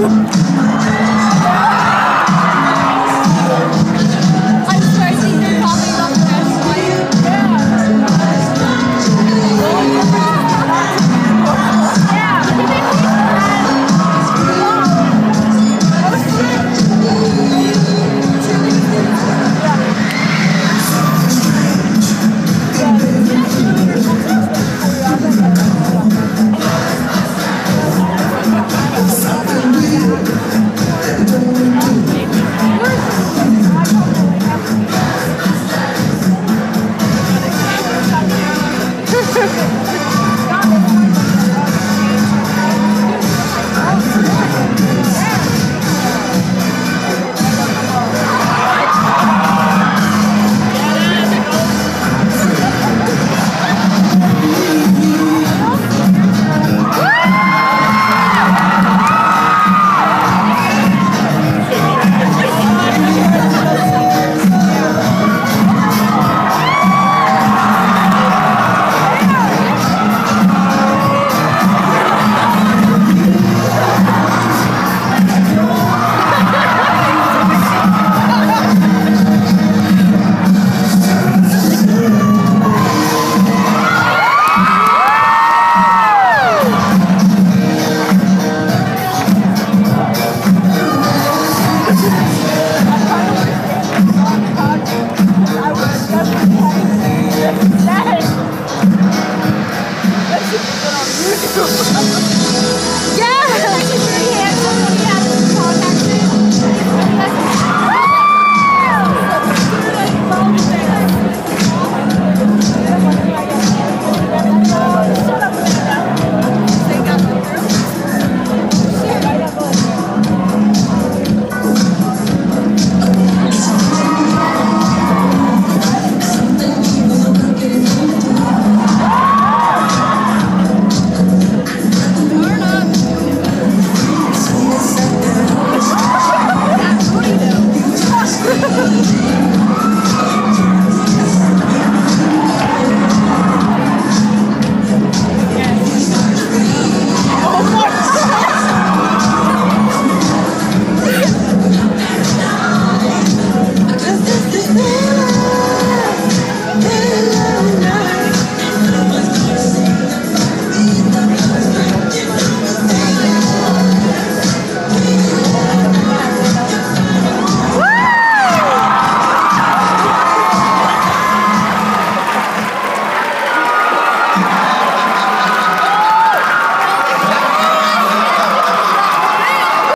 Thank vâng. you.